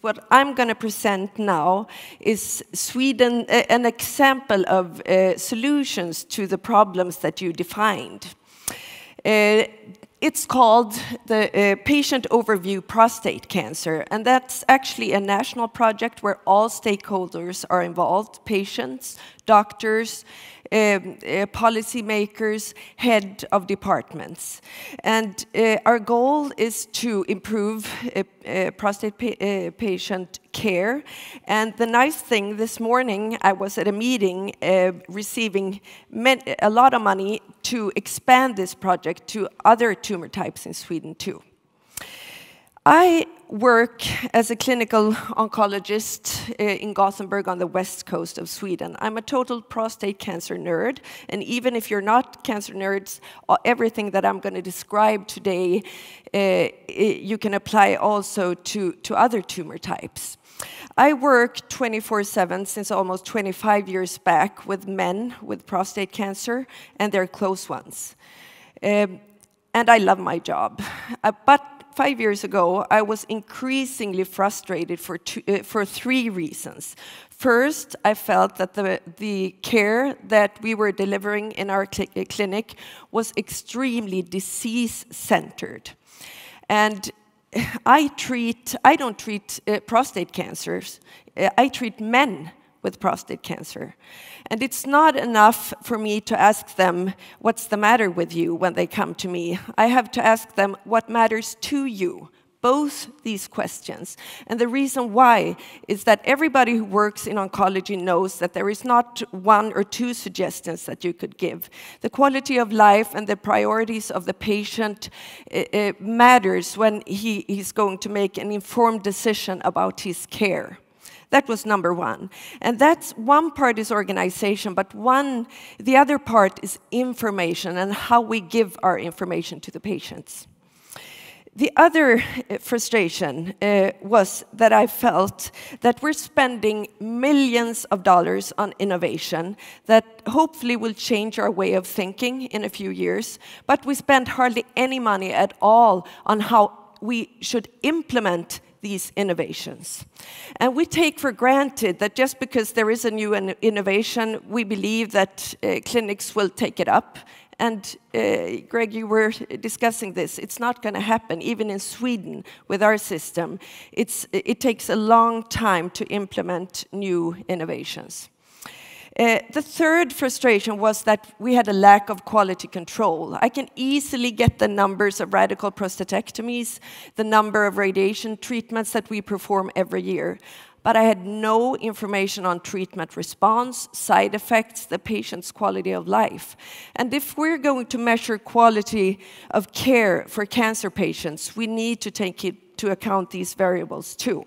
what I'm going to present now is Sweden, an example of uh, solutions to the problems that you defined. Uh, it's called the uh, Patient Overview Prostate Cancer, and that's actually a national project where all stakeholders are involved, patients, doctors, policymakers, head of departments. And uh, our goal is to improve uh, uh prostate pa uh, patient care. And the nice thing, this morning I was at a meeting uh, receiving a lot of money to expand this project to other tumor types in Sweden too. I work as a clinical oncologist uh, in Gothenburg on the west coast of Sweden. I'm a total prostate cancer nerd, and even if you're not cancer nerds, everything that I'm going to describe today, uh, you can apply also to, to other tumor types. I work 24 7 since almost 25 years back with men with prostate cancer and their close ones. Um, and I love my job. Uh, but five years ago, I was increasingly frustrated for, two, uh, for three reasons. First, I felt that the, the care that we were delivering in our cl uh, clinic was extremely disease-centered. And I treat, I don't treat uh, prostate cancers, uh, I treat men with prostate cancer. And it's not enough for me to ask them, what's the matter with you when they come to me. I have to ask them, what matters to you? Both these questions. And the reason why is that everybody who works in oncology knows that there is not one or two suggestions that you could give. The quality of life and the priorities of the patient matters when he, he's going to make an informed decision about his care. That was number one. And that's one part is organization, but one, the other part is information and how we give our information to the patients. The other uh, frustration uh, was that I felt that we're spending millions of dollars on innovation that hopefully will change our way of thinking in a few years, but we spend hardly any money at all on how we should implement these innovations. And we take for granted that just because there is a new innovation, we believe that uh, clinics will take it up. And uh, Greg, you were discussing this. It's not going to happen, even in Sweden with our system. It's, it takes a long time to implement new innovations. Uh, the third frustration was that we had a lack of quality control. I can easily get the numbers of radical prostatectomies, the number of radiation treatments that we perform every year, but I had no information on treatment response, side effects, the patient's quality of life. And if we're going to measure quality of care for cancer patients, we need to take into account these variables too.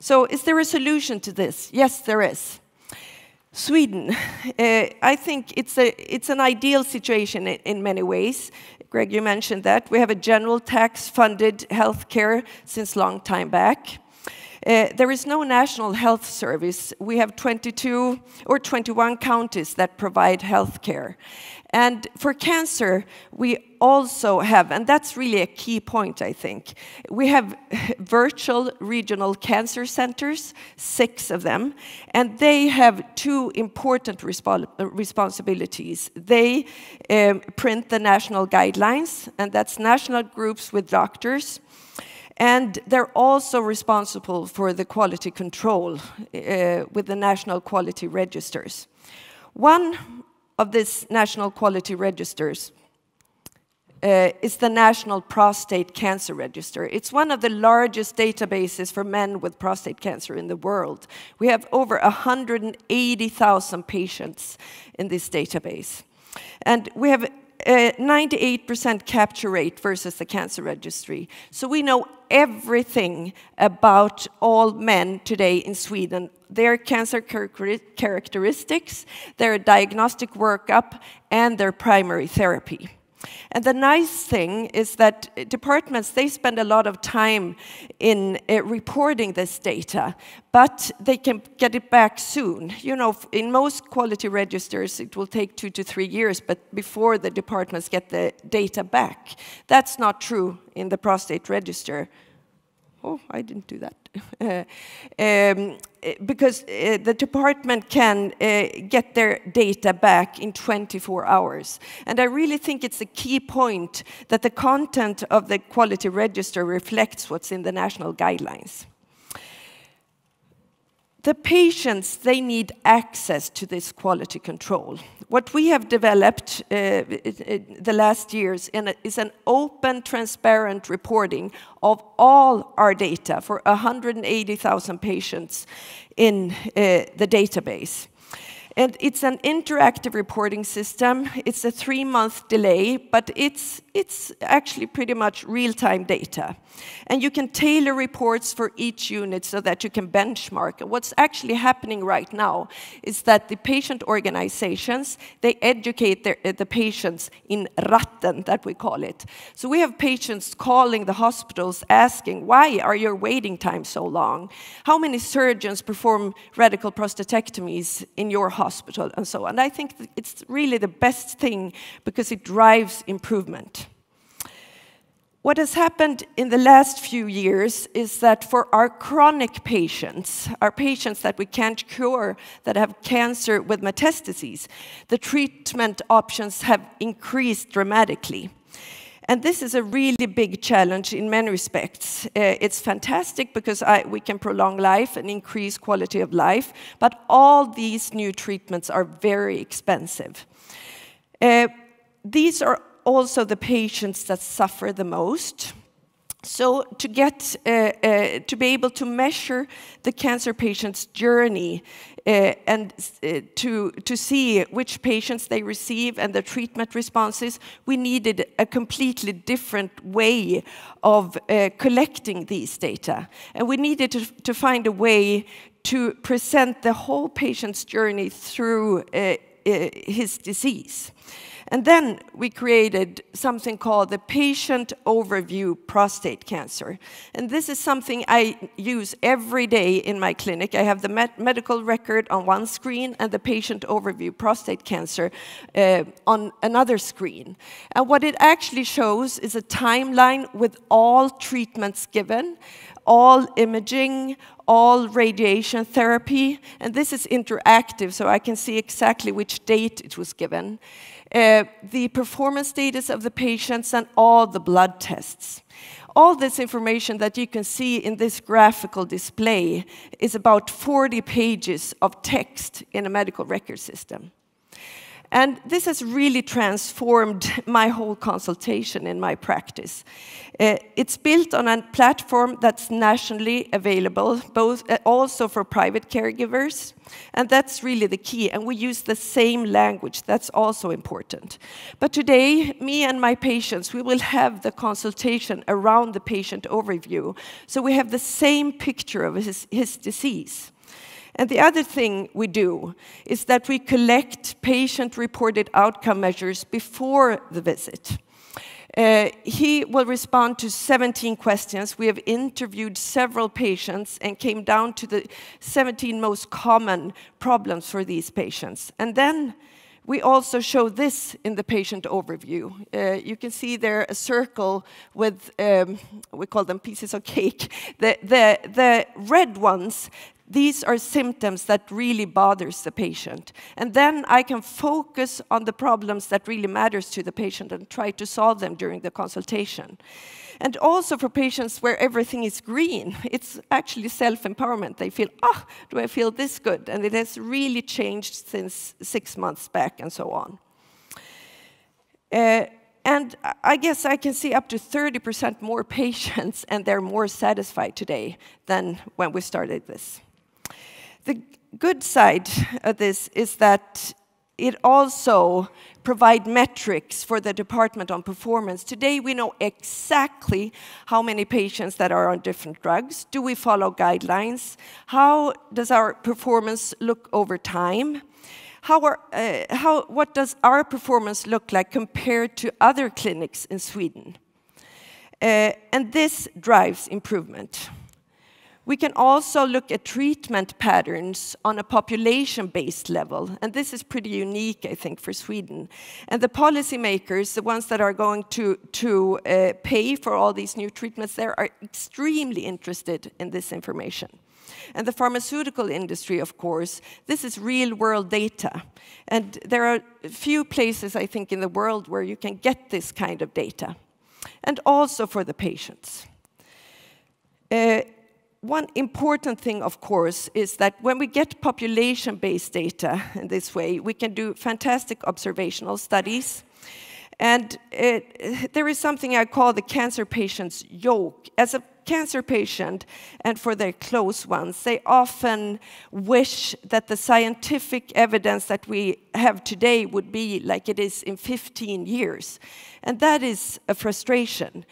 So is there a solution to this? Yes, there is. Sweden, uh, I think it's, a, it's an ideal situation in, in, many ways. Greg, you mentioned that. We have a general tax-funded healthcare since long time back. Uh, there is no national health service. We have 22 or 21 counties that provide health care. And for cancer, we also have, and that's really a key point, I think, we have virtual regional cancer centers, six of them, and they have two important resp responsibilities. They um, print the national guidelines, and that's national groups with doctors, and they're also responsible for the quality control uh, with the national quality registers. One of these national quality registers uh, is the National Prostate Cancer Register. It's one of the largest databases for men with prostate cancer in the world. We have over 180,000 patients in this database. And we have Uh, 98% capture rate versus the cancer registry. So we know everything about all men today in Sweden, their cancer characteristics, their diagnostic workup, and their primary therapy. And the nice thing is that departments, they spend a lot of time in uh, reporting this data, but they can get it back soon. You know, in most quality registers, it will take two to three years, but before the departments get the data back. That's not true in the prostate register. Oh, I didn't do that. um, because uh, the department can uh, get their data back in 24 hours. And I really think it's a key point that the content of the quality register reflects what's in the national guidelines. The patients, they need access to this quality control. What we have developed uh, the last years is an open, transparent reporting of all our data for 180,000 patients in uh, the database. And it's an interactive reporting system. It's a three-month delay, but it's, it's actually pretty much real-time data. And you can tailor reports for each unit so that you can benchmark. What's actually happening right now is that the patient organizations, they educate their, uh, the patients in ratten, that we call it. So we have patients calling the hospitals asking, why are your waiting times so long? How many surgeons perform radical prostatectomies in your hospital? Hospital and so on. I think it's really the best thing because it drives improvement. What has happened in the last few years is that for our chronic patients, our patients that we can't cure, that have cancer with metastases, the treatment options have increased dramatically. And this is a really big challenge in many respects. Uh, it's fantastic because I, we can prolong life and increase quality of life, but all these new treatments are very expensive. Uh, these are also the patients that suffer the most. So to get uh, uh, to be able to measure the cancer patient's journey uh, and uh, to to see which patients they receive and the treatment responses, we needed a completely different way of uh, collecting these data, and we needed to, to find a way to present the whole patient's journey through uh, his disease. And then we created something called the Patient Overview Prostate Cancer. And this is something I use every day in my clinic. I have the med medical record on one screen and the Patient Overview Prostate Cancer uh, on another screen. And what it actually shows is a timeline with all treatments given, all imaging, all radiation therapy, and this is interactive, so I can see exactly which date it was given. Uh, the performance status of the patients and all the blood tests. All this information that you can see in this graphical display is about 40 pages of text in a medical record system. And this has really transformed my whole consultation in my practice. Uh, it's built on a platform that's nationally available, both uh, also for private caregivers, and that's really the key. And we use the same language, that's also important. But today, me and my patients, we will have the consultation around the patient overview, so we have the same picture of his, his disease. And the other thing we do is that we collect patient-reported outcome measures before the visit. Uh, he will respond to 17 questions. We have interviewed several patients and came down to the 17 most common problems for these patients. And then we also show this in the patient overview. Uh, you can see there a circle with, um, we call them pieces of cake. The, the, the red ones, these are symptoms that really bothers the patient. And then I can focus on the problems that really matters to the patient and try to solve them during the consultation. And also for patients where everything is green, it's actually self-empowerment. They feel, ah, oh, do I feel this good? And it has really changed since six months back and so on. Uh, and I guess I can see up to 30% more patients and they're more satisfied today than when we started this. The good side of this is that it also provide metrics for the department on performance. Today we know exactly how many patients that are on different drugs. Do we follow guidelines? How does our performance look over time? How are, uh, how, what does our performance look like compared to other clinics in Sweden? Uh, and this drives improvement. We can also look at treatment patterns on a population-based level, and this is pretty unique, I think, for Sweden. And the policymakers, the ones that are going to, to uh, pay for all these new treatments, they are extremely interested in this information. And the pharmaceutical industry, of course, this is real-world data. And there are few places, I think, in the world where you can get this kind of data. And also for the patients. Uh, one important thing, of course, is that when we get population-based data in this way, we can do fantastic observational studies. And it, there is something I call the cancer patient's yoke. As a cancer patient and for their close ones, they often wish that the scientific evidence that we have today would be like it is in 15 years. And that is a frustration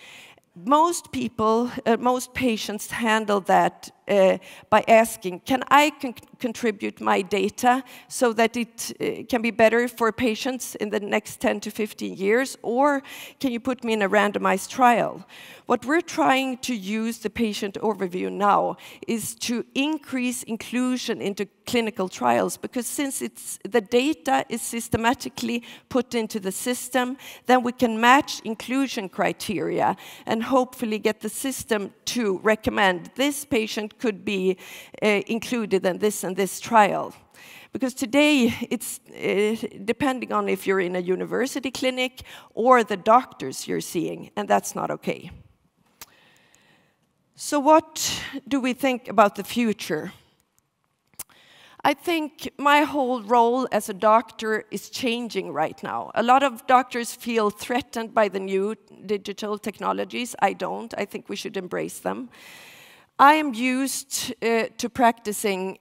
most people, uh, most patients handle that uh, by asking, can I con contribute my data so that it uh, can be better for patients in the next 10 to 15 years, or can you put me in a randomized trial? What we're trying to use the patient overview now is to increase inclusion into clinical trials, because since it's, the data is systematically put into the system, then we can match inclusion criteria and hopefully get the system to recommend this patient could be uh, included in this and this trial. Because today, it's uh, depending on if you're in a university clinic or the doctors you're seeing, and that's not okay. So what do we think about the future? I think my whole role as a doctor is changing right now. A lot of doctors feel threatened by the new digital technologies. I don't. I think we should embrace them. I am used uh, to practicing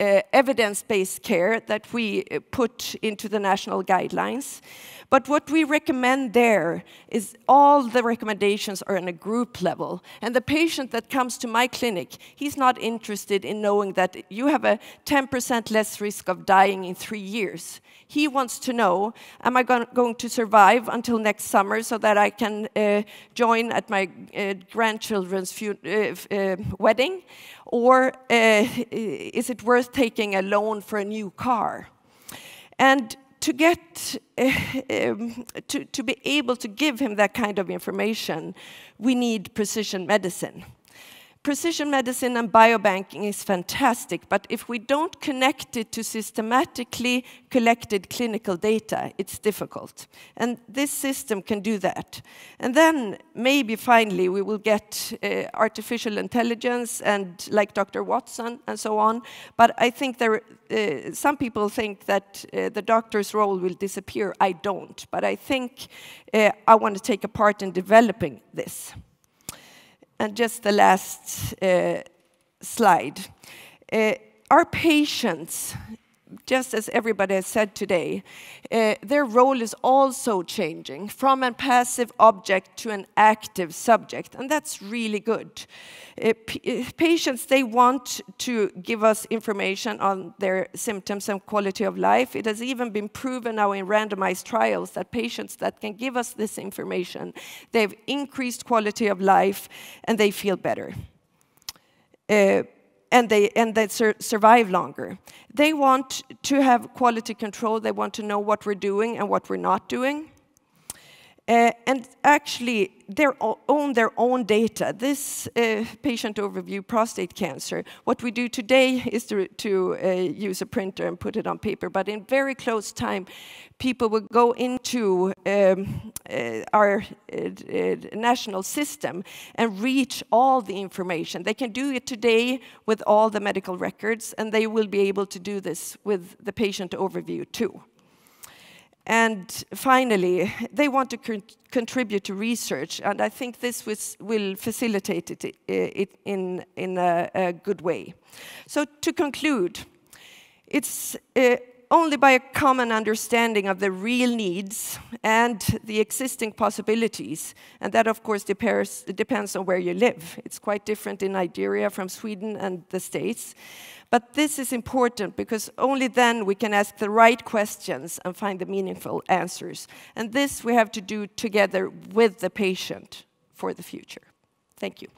uh, evidence-based care that we uh, put into the national guidelines. But what we recommend there is all the recommendations are on a group level. And the patient that comes to my clinic, he's not interested in knowing that you have a 10% less risk of dying in three years. He wants to know, am I going to survive until next summer so that I can uh, join at my uh, grandchildren's uh, uh, wedding? Or is it worth taking a loan for a new car? And to get uh, um, to, to be able to give him that kind of information, we need precision medicine precision medicine and biobanking is fantastic, but if we don't connect it to systematically collected clinical data, it's difficult. And this system can do that. And then maybe finally we will get uh, artificial intelligence and like Dr. Watson and so on. But I think there, uh, some people think that uh, the doctor's role will disappear. I don't. But I think uh, I want to take a part in developing this. And just the last uh, slide. Uh, our patients, just as everybody has said today, uh, their role is also changing from a passive object to an active subject, and that's really good. Uh, patients, they want to give us information on their symptoms and quality of life. It has even been proven now in randomized trials that patients that can give us this information, they've increased quality of life and they feel better. Uh, and they, and they sur survive longer. They want to have quality control. They want to know what we're doing and what we're not doing. Uh, and actually, they own their own data. This uh, patient overview, prostate cancer, what we do today is to, to uh, use a printer and put it on paper, but in very close time, people will go into um, uh, our uh, national system and reach all the information. They can do it today with all the medical records, and they will be able to do this with the patient overview too. And finally, they want to con contribute to research, and I think this was, will facilitate it, it in, in a, a, good way. So to conclude, it's uh, only by a common understanding of the real needs and the existing possibilities, and that of course depends, depends on where you live. It's quite different in Nigeria from Sweden and the States. But this is important because only then we can ask the right questions and find the meaningful answers. And this we have to do together with the patient for the future. Thank you.